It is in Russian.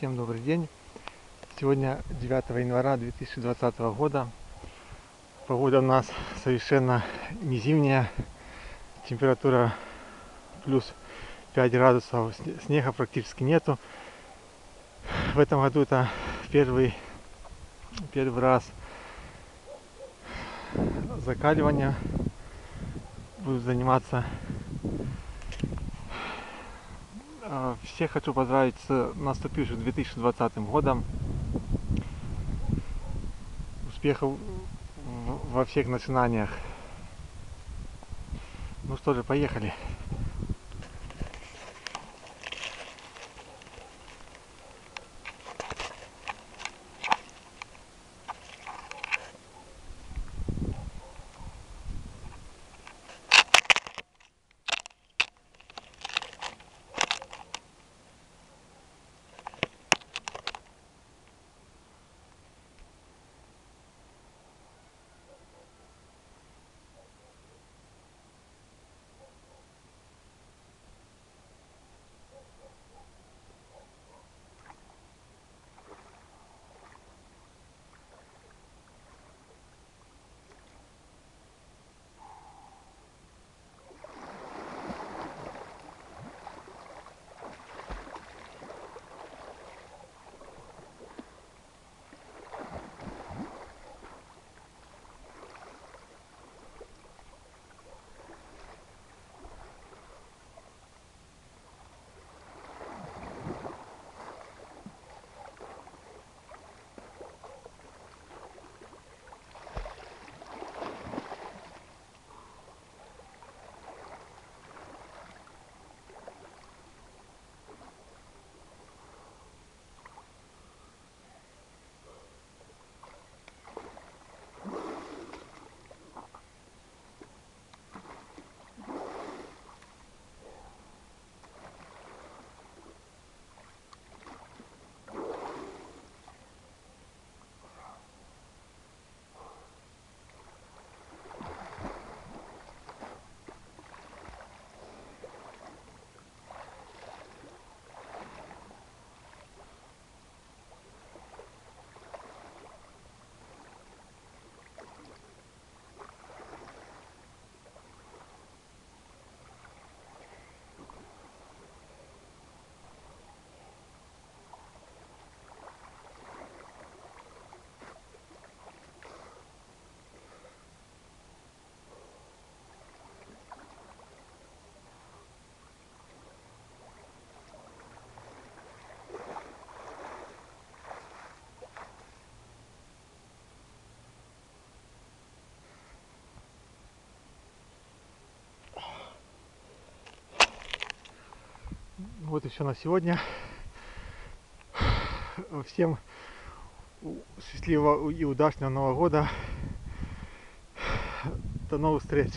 Всем добрый день. Сегодня 9 января 2020 года. Погода у нас совершенно не зимняя. Температура плюс 5 градусов. Снега практически нету. В этом году это первый, первый раз закаливания. Буду заниматься А, всех хочу поздравить с наступившим 2020 годом. Успехов во всех начинаниях. Ну что же, поехали. Вот и все на сегодня. Всем счастливого и удачного Нового года. До новых встреч.